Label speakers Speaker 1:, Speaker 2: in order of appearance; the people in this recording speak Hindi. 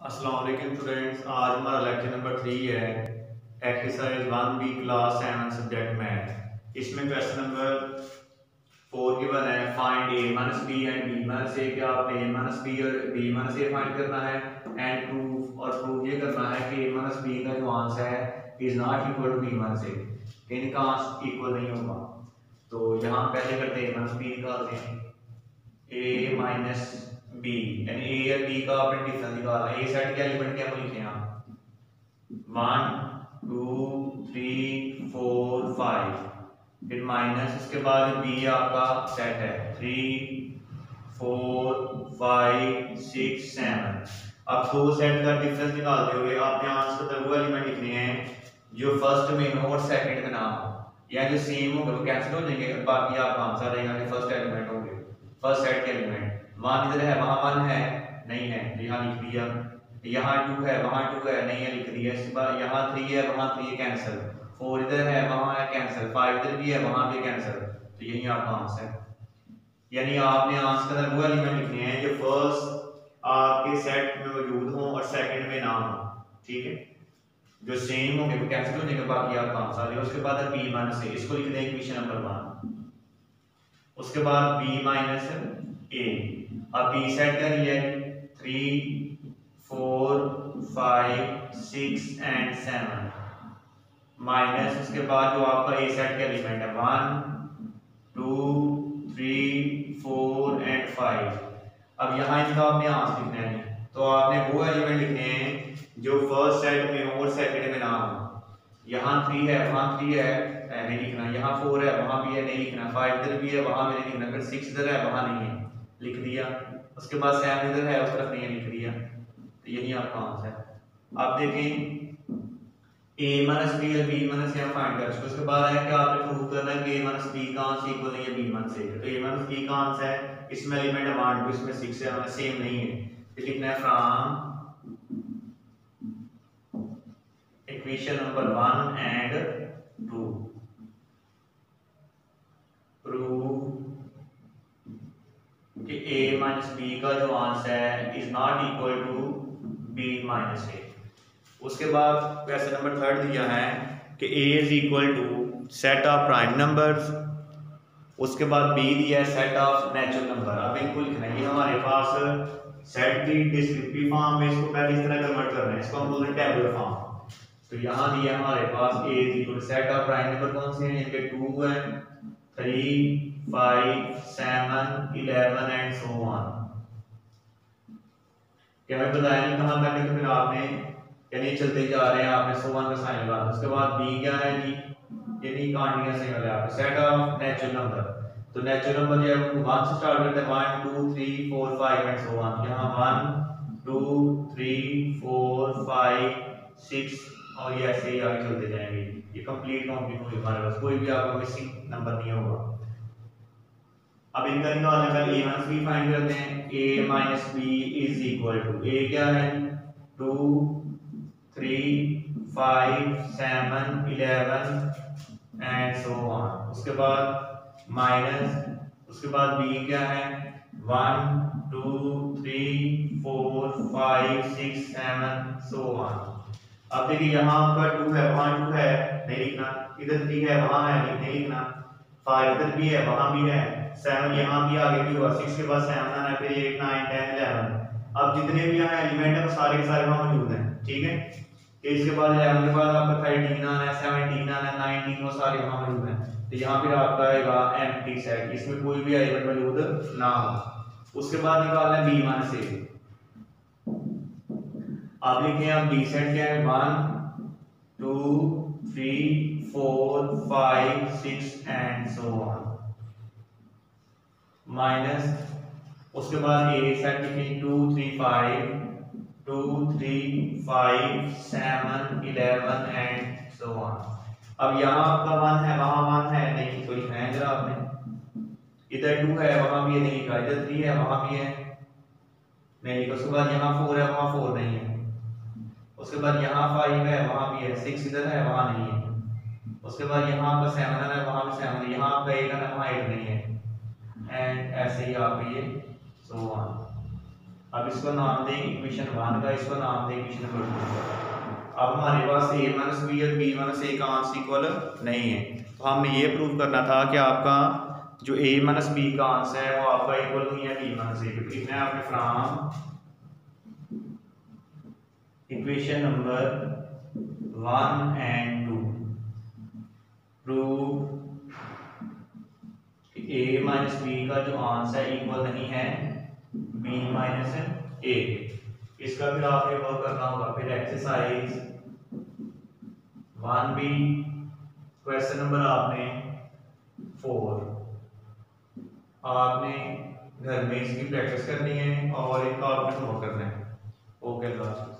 Speaker 1: वालेकुम स्टूडेंट्स आज हमारा लेक्चर नंबर थ्री है exercise one B class seven subject math इसमें क्वेश्चन नंबर फोर गिवन है find A minus B and B minus A क्या आपने ए माइनस बी और बी माइनस ए फाइंड करना है एंड प्रूफ और प्रूफ ये करना है कि ए माइनस बी का जो आंसर है is not equal to B minus A इनका आंसर इक्वल नहीं होगा. तो यहाँ पहले करते हैं ए माइनस बी निकालते हैं. ए माइनस बी यानी ए और बी का आपने डिफरेंस निकालना है। ए सेट के एलिमेंट क्या लिखे आप? One two three four five फिर माइनस उसके बाद बी आपका सेट है। Three four five six seven अब दो सेट का डिफरेंस निकालते हुए आपने आंसर तक वो एलिमेंट लिखने हैं, जो फ़र्स्ट में हो और सेकंड में ना हो। या जो सेम होगा वो कैंसिल हो जाएँगे। बाकी आपका आंसर रहेगा कि फ़र्स्ट एलिमेंट होंगे। फ़र्स्ट सेट के एलिमेंट वन इधर है? वहाँ वन है। नहीं है। तो यहाँ लिख दिया। यहाँ टू है, वहाँ टू है। नहीं है, लिख दिया। इस बार यहाँ थ्री है, वहाँ थ्री है कैंसिल फोर इधर है, वहाँ है कैंसिल फाइव इधर भी है, वहाँ भी कैंसिल तो यही आपका आंसर है। यानी आपने आंसर वो एलिमेंट लिखने हैं। जो फ़र्स्ट आपके सेट में मौजूद हो और सेकंड में ना हो। ठीक है? जो सेम होंगे, वो कैंसिल हो जाएँगे बाकी आपका आंसर है उसके बाद बी माइनस ए इसको लिख दें इक्वेशन नंबर वन उसके बाद बी माइनस ए अब बी सेट कर लिया three four five six and seven minus उसके बाद जो आपका ए सेट का एलिमेंट है? One two three four and five अब यहाँ इनका आपने आंसर लिखना है। तो आपने वो एलिमेंट लिखने हैं जो फ़र्स्ट सेट में हो और सेकंड में ना हो। यहाँ थ्री है, वहाँ थ्री है नहीं लिखना। यहाँ फोर है, वहाँ भी है, नहीं लिखना। फाइव इधर भी है, वहाँ भी नहीं लिखना। फिर सिक्स इधर है, वहाँ नहीं है। लिख दिया। उसके बाद सेवन इधर है, उस तरफ़ नहीं लिख दिया। तो यही आपका आंसर है। आप देखें, a माइनस बी और b माइनस यहाँ फाइंड कर। उसके बाद है कि आपने प्रूव करना है कि a माइनस b का आंसर इक्वल है b माइनस a तो a माइनस b का आंसर है, इसमें एलिमेंट 1 2 इसमें 6 है, हमें सेम नहीं है। तो लिखना है from equation number 1 and 2 prove कि a माइनस बी का जो आंसर है is not equal to b minus A उसके बाद क्वेश्चन नंबर थर्ड दिया है कि a is equal to set of prime numbers उसके बाद b दिया है सेट ऑफ़ नेचुरल नंबर अब इनको लिखना है। ये हमारे पास सेट की डिस्क्रिप्टिव फॉर्म में इसको पहले इस तरह कन्वर्ट कर रहे हैं। इसको हम बोलते हैं टेबुलर फॉर्म तो यहाँ दिया हमारे पास a is equal set of prime number कौन से हैं? इनके टू है। Three five seven eleven and so on क्या मैं बताया नहीं कहाँ तक तो फिर आपने? यानी चलते जा रहे हैं आपने सो वन का साइन लगा उसके बाद बी क्या है जी? यानी कांटिन्यूस सिंगल है आपके सेट ऑफ़ नेचुरल नंबर तो नेचुरल नंबर जो है वन से स्टार्ट करते हैं। One two three four five and so on यहाँ one two three four five six और ये ऐसे ही आगे चलते जाएँगे। ये कंप्लीट कंप्लीट होगी हमारे पास। कोई भी आपका मिसिंग नंबर नहीं होगा। अब इनका निकालने ए माइनस बी फाइंड करते हैं. A minus B is equal to A क्या है? Two three five seven eleven and so on उसके बाद माइनस उसके बाद बी क्या है? One two three four five six seven so on अब देखिए यहाँ आपका टू है, वहाँ टू है. नहीं लिखना. इधर थ्री है, वहाँ है नहीं लिखना. फाइव इधर भी है, वहाँ भी है। सेवन यहाँ भी, आगे भी हुआ। सिक्स के बाद सेवन आना, फिर एट नाइन टेन इलेवन अब जितने भी यहाँ एलिमेंट है सारे के सारे वहाँ मौजूद हैं, ठीक है? इसके बाद इलेवन के बाद आपका थर्टीन आना है सेवनटीन आना है नाइनटीन वो सारे वहाँ मौजूद हैं। तो यहाँ फिर आपका आएगा एम्प्टी सेट इसमें कोई भी एलिमेंट मौजूद ना हो। उसके बाद निकालना है बी माइनस ए आप लिखे आप बी सेट क्या है? One two three four five six and so on minus उसके बाद ए सेट लिखे two three five two three five seven eleven and so on अब यहाँ आपका वन है, वहाँ वन है, नहीं लिखना है जरा आपने इधर टू है, वहाँ भी नहीं लिखा इधर थ्री है, वहाँ भी है। नहीं, उसके बाद यहाँ फोर है, वहाँ फोर नहीं है। उसके बाद यहाँ फाइव है वहाँ भी है। सिक्स इधर है, वहाँ नहीं है। उसके बाद यहाँ आपका सेवन है, वहाँ भी सेवन है। यहाँ आपका एट है, वहाँ एट नहीं है। एंड ऐसे ही आप ये सो ऑन अब इसको नाम दें इक्वेशन वन का, इसको नाम दें इक्वेशन नंबर टू का। अब हमारे पास ए माइनस बी और बी माइनस ए का आंसर इक्वल नहीं है। तो हमें ये प्रूव करना था कि आपका जो ए माइनस बी का आंसर है, वो आपका इक्वल नहीं है बी माइनस ए क्योंकि इसमें आपने from equation number one and two. Prove A minus B का जो आंसर इक्वल नहीं है बी माइनस ए इसका फिर आपने वर्क करना होगा, फिर exercise one B question number आपने फोर आपने घर में इसकी प्रैक्टिस करनी है और इनका आपने होमवर्क करना है। Okay last